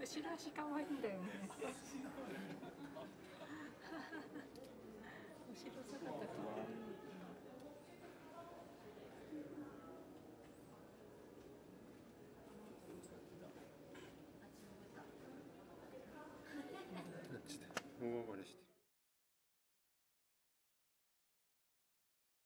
後ろ足可愛いんだよね。後ろ姿可愛い大暴れして。